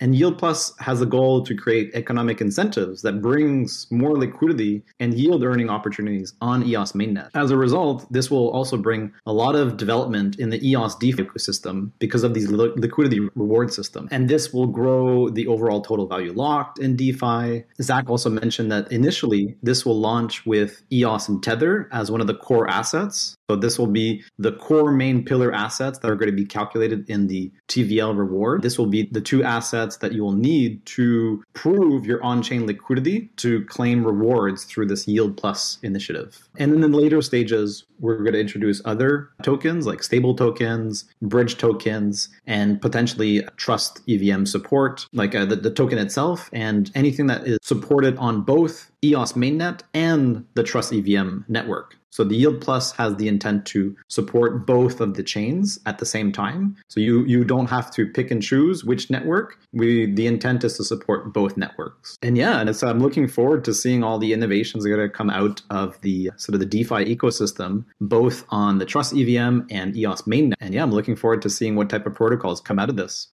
And Yield Plus has a goal to create economic incentives that brings more liquidity and yield earning opportunities on EOS mainnet. As a result, this will also bring a lot of development in the EOS DeFi ecosystem because of these li- liquidity reward system. And this will grow the overall total value locked in DeFi. Zack also mentioned that initially this will launch with EOS and Tether as one of the core assets. So this will be the core main pillar assets that are going to be calculated in the TVL reward. This will be the two assets that you will need to prove your on-chain liquidity to claim rewards through this Yield Plus initiative. And then in later stages, we're going to introduce other tokens like stable tokens, bridge tokens, and potentially trust EVM support, like uh, the, the token itself, and anything that is supported on both EOS mainnet and the Trust EVM network. So the Yield Plus has the intent to support both of the chains at the same time. So you you don't have to pick and choose which network. We the intent is to support both networks. And yeah, and so I'm looking forward to seeing all the innovations that are going to come out of the sort of the DeFi ecosystem, both on the Trust EVM and EOS mainnet. And yeah, I'm looking forward to seeing what type of protocols come out of this.